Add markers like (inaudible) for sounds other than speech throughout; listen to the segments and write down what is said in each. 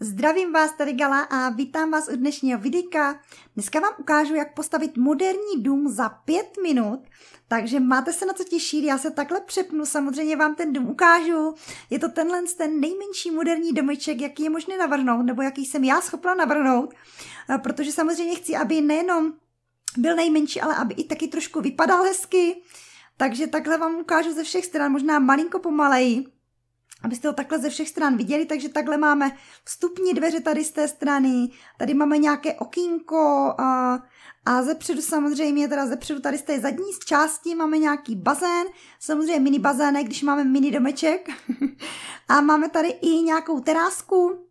Zdravím vás, tady Gala a vítám vás u dnešního videa. Dneska vám ukážu, jak postavit moderní dům za pět minut, takže máte se na co těšit, já se takhle přepnu, samozřejmě vám ten dům ukážu. Je to tenhle ten nejmenší moderní domeček, jaký je možné navrhnout, nebo jaký jsem já schopna navrhnout, protože samozřejmě chci, aby nejenom byl nejmenší, ale aby i taky trošku vypadal hezky. Takže takhle vám ukážu ze všech stran, možná malinko pomaleji abyste ho takhle ze všech stran viděli, takže takhle máme vstupní dveře tady z té strany, tady máme nějaké okýnko a, a zepředu samozřejmě, teda zepředu tady z té zadní části máme nějaký bazén, samozřejmě mini bazének, když máme mini domeček. (laughs) A máme tady i nějakou terásku,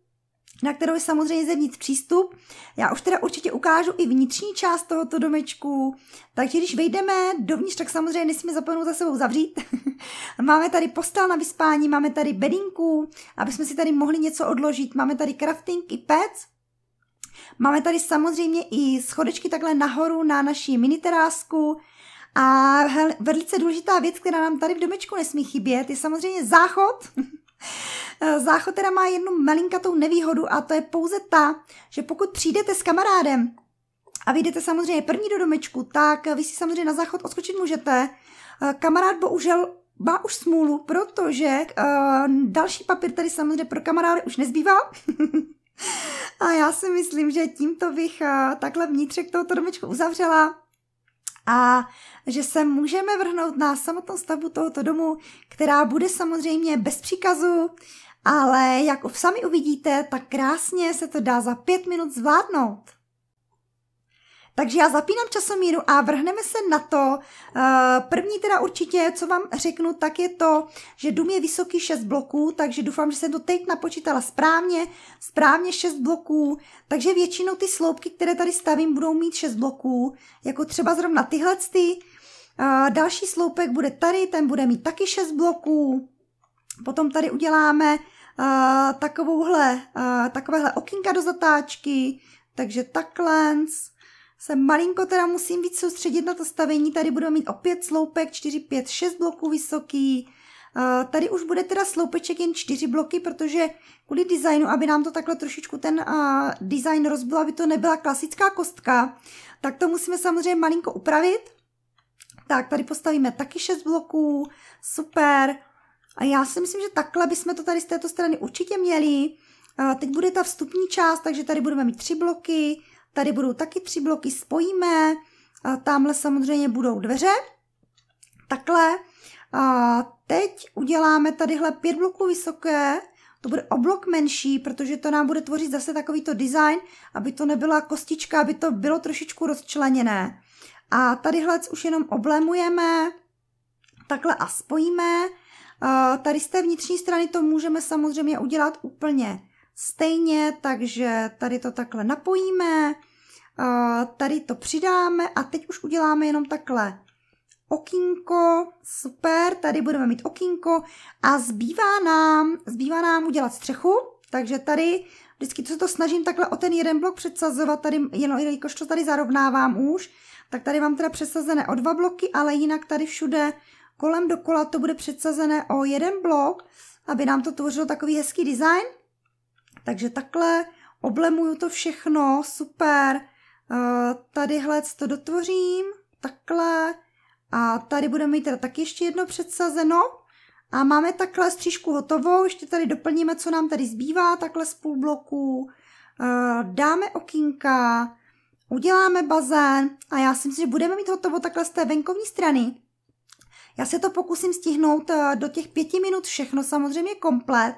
na kterou je samozřejmě zevnitř přístup. Já už teda určitě ukážu i vnitřní část tohoto domečku, takže když vejdeme dovnitř, tak samozřejmě nesmíme zapomenout za sebou zavřít. (laughs) máme tady postel na vyspání, máme tady bedinku, aby jsme si tady mohli něco odložit, máme tady crafting i pec, máme tady samozřejmě i schodečky takhle nahoru na naší mini terásku, a velice důležitá věc, která nám tady v domečku nesmí chybět, je samozřejmě záchod. (laughs) Eh, záchod teda má jednu malinkatou nevýhodu a to je pouze ta, že pokud přijdete s kamarádem a vyjdete samozřejmě první do domečku, tak vy si samozřejmě na záchod odskočit můžete. Eh, kamarád bohužel má už smůlu, protože uh, další papír tady samozřejmě pro kamarády už nezbývá. (laughs) a já si myslím, že tímto bych uh, takhle vnitřek tohoto domečku uzavřela a že se můžeme vrhnout na samotnou stavbu tohoto domu, která bude samozřejmě bez příkazu, ale jak sami uvidíte, tak krásně se to dá za pět minut zvládnout. Takže já zapínám časomíru a vrhneme se na to. Eh, první teda určitě, co vám řeknu, tak je to, že dům je vysoký 6 bloků, takže doufám, že jsem to teď napočítala správně, správně 6 bloků, takže většinou ty sloupky, které tady stavím, budou mít 6 bloků, jako třeba zrovna tyhle ty. Eh, další sloupek bude tady, ten bude mít taky 6 bloků. Potom tady uděláme uh, takovouhle, uh, takovéhle okýnka do zatáčky, takže takhle se malinko teda musím víc soustředit na to stavení, tady budeme mít opět sloupek 4, 5, 6 bloků vysoký, uh, tady už bude teda sloupeček jen 4 bloky, protože kvůli designu, aby nám to takhle trošičku ten uh, design rozbil, aby to nebyla klasická kostka, tak to musíme samozřejmě malinko upravit. Tak, tady postavíme taky 6 bloků, super. A já si myslím, že takhle bychom to tady z této strany určitě měli. Teď bude ta vstupní část, takže tady budeme mít tři bloky, tady budou taky tři bloky, spojíme, tamhle samozřejmě budou dveře, takhle. A teď uděláme tadyhle pět bloků vysoké, to bude o blok menší, protože to nám bude tvořit zase takovýto design, aby to nebyla kostička, aby to bylo trošičku rozčleněné. A tadyhle už jenom oblemujeme, takhle a spojíme. Tady z té vnitřní strany to můžeme samozřejmě udělat úplně stejně, takže tady to takhle napojíme, tady to přidáme a teď už uděláme jenom takhle okýnko, super, tady budeme mít okýnko a zbývá nám, zbývá nám udělat střechu, takže tady vždycky co to snažím takhle o ten jeden blok předsazovat, tady, jenom jelikož to tady zarovnávám už, tak tady mám teda předsazené o dva bloky, ale jinak tady všude kolem dokola to bude předsazené o jeden blok, aby nám to tvořilo takový hezký design. Takže takhle oblemuju to všechno, super. Uh, tadyhle to dotvořím, takhle. A tady budeme mít teda taky ještě jedno předsazeno. A máme takhle střížku hotovou, ještě tady doplníme, co nám tady zbývá, takhle z půl bloku. Uh, dáme okýnka, uděláme bazén a já si myslím, že budeme mít hotovo takhle z té venkovní strany. Já se to pokusím stihnout eh, do těch pěti minut všechno, samozřejmě komplet,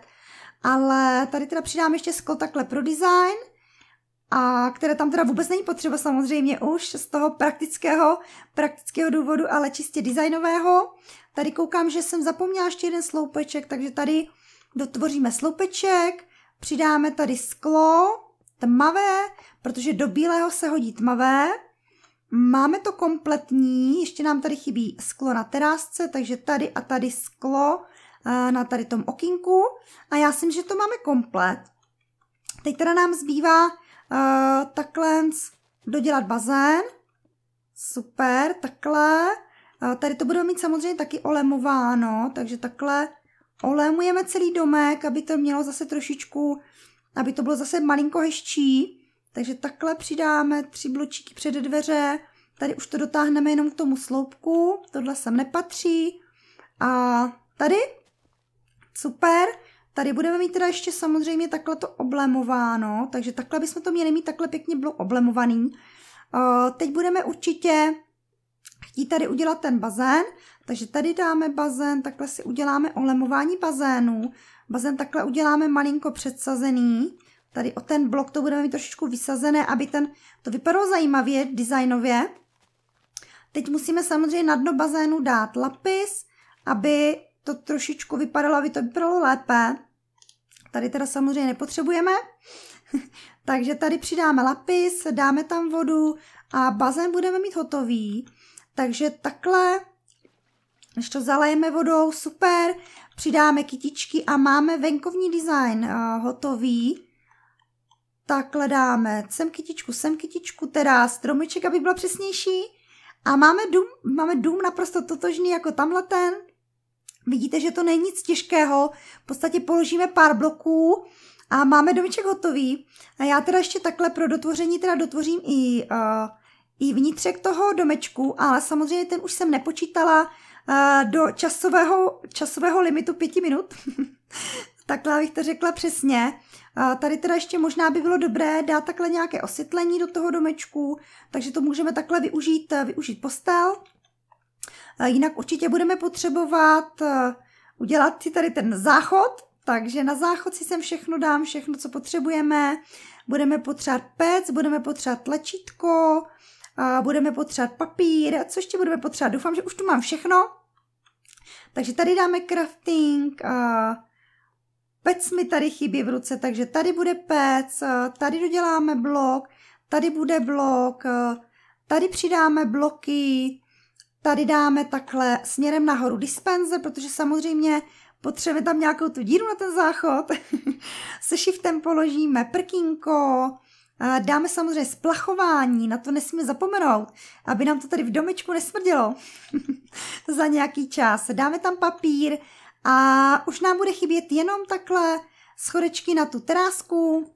ale tady teda přidám ještě sklo takhle pro design, a které tam teda vůbec není potřeba samozřejmě už z toho praktického, praktického důvodu, ale čistě designového. Tady koukám, že jsem zapomněla ještě jeden sloupeček, takže tady dotvoříme sloupeček, přidáme tady sklo, tmavé, protože do bílého se hodí tmavé, Máme to kompletní, ještě nám tady chybí sklo na terásce, takže tady a tady sklo na tady tom okinku a já si myslím, že to máme komplet. Teď teda nám zbývá uh, takhle dodělat bazén. Super, takhle. Uh, tady to budeme mít samozřejmě taky olemováno, takže takhle olémujeme celý domek, aby to mělo zase trošičku aby to bylo zase malinko hezčí. Takže takhle přidáme tři bločíky před dveře. Tady už to dotáhneme jenom k tomu sloupku. Tohle sem nepatří. A tady? Super. Tady budeme mít teda ještě samozřejmě takhle to oblemováno, takže takhle bychom to měli mít takhle pěkně bylo oblemovaný. Teď budeme určitě chtít tady udělat ten bazén, takže tady dáme bazén, takhle si uděláme olemování bazénu. Bazén takhle uděláme malinko předsazený. Tady o ten blok to budeme mít trošičku vysazené, aby ten, to vypadalo zajímavě, designově. Teď musíme samozřejmě na dno bazénu dát lapis, aby to trošičku vypadalo, aby to vypadalo lépe. Tady teda samozřejmě nepotřebujeme. (laughs) Takže tady přidáme lapis, dáme tam vodu a bazén budeme mít hotový. Takže takhle, když to zalejeme vodou, super, přidáme kytičky a máme venkovní design uh, hotový. Takhle dáme sem kytičku, sem kytičku, teda stromeček, aby byla přesnější. A máme dům, máme dům naprosto totožný jako tamhle ten. Vidíte, že to není nic těžkého. V podstatě položíme pár bloků a máme domeček hotový. A já teda ještě takhle pro dotvoření teda dotvořím i, uh, i vnitřek toho domečku, ale samozřejmě ten už jsem nepočítala uh, do časového, časového limitu pěti minut. (laughs) takhle bych to řekla přesně. Uh, tady teda ještě možná by bylo dobré dát takhle nějaké osvětlení do toho domečku, takže to můžeme takhle využít, využít postel. Jinak určitě budeme potřebovat uh, udělat si tady ten záchod, takže na záchod si sem všechno dám, všechno, co potřebujeme. Budeme potřebovat pec, budeme potřebovat tlačítko, budeme potřebovat papír, co ještě budeme potřebovat? Doufám, že už tu mám všechno. Takže tady dáme crafting, pec mi tady chybí v ruce, takže tady bude pec, tady doděláme blok, tady bude blok, tady přidáme bloky, tady dáme takhle směrem nahoru dispenser, protože samozřejmě potřebujeme tam nějakou tu díru na ten záchod. (laughs) Se shiftem položíme prkínko, dáme samozřejmě splachování, na to nesmíme zapomenout, aby nám to tady v domečku nesmrdělo (laughs) za nějaký čas. Dáme tam papír a už nám bude chybět jenom takhle schodečky na tu terásku,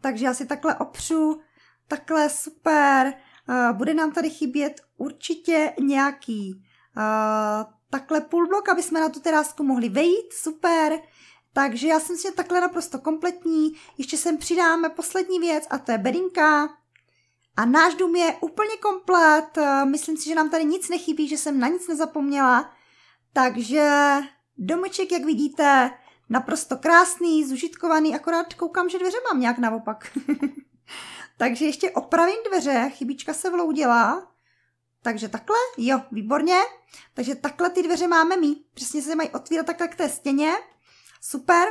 takže já si takhle opřu, takhle super, bude nám tady chybět určitě nějaký takhle půl blok, aby jsme na tu terásku mohli vejít, super. Takže já jsem si takhle naprosto kompletní. Ještě sem přidáme poslední věc a to je bedinka. A náš dům je úplně komplet. Myslím si, že nám tady nic nechybí, že jsem na nic nezapomněla. Takže domeček, jak vidíte, naprosto krásný, zužitkovaný, akorát koukám, že dveře mám nějak naopak. (laughs) Takže ještě opravím dveře, chybička se vloudila. Takže takhle, jo, výborně. Takže takhle ty dveře máme mít. Přesně se mají otvírat takhle k té stěně. Super.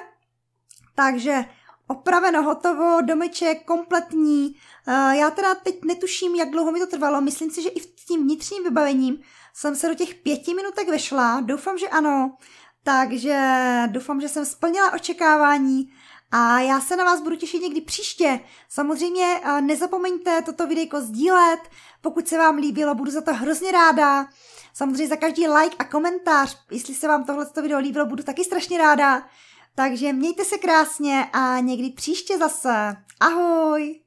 Takže opraveno, hotovo, domeček kompletní. Eh, já teda teď netuším, jak dlouho mi to trvalo. Myslím si, že i v tím vnitřním vybavením jsem se do těch pěti minutek vešla. Doufám, že ano. Takže doufám, že jsem splnila očekávání a já se na vás budu těšit někdy příště. Samozřejmě eh, nezapomeňte toto videjko sdílet, pokud se vám líbilo, budu za to hrozně ráda. Samozřejmě za každý like a komentář, jestli se vám tohle video líbilo, budu taky strašně ráda. Takže mějte se krásně a někdy příště zase. Ahoj!